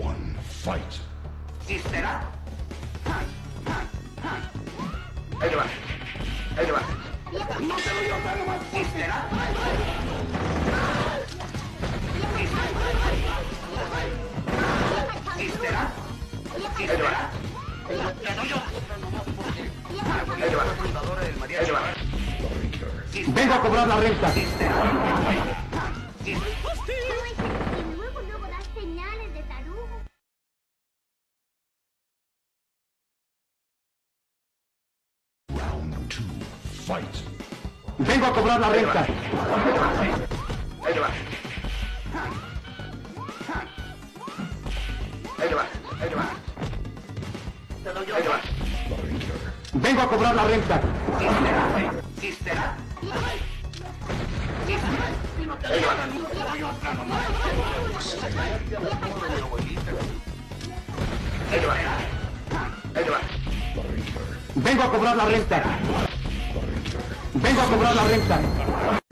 One fight. Ahí le va. Ahí le va. No te va. Vengo a cobrar la renta. Y Fight. Vengo a cobrar la renta. Ahí le va. Ahí le va. Ahí le va. Ahí le va. Vengo a cobrar la renta. Vengo a cobrar la renta. Vengo a cobrar la renta.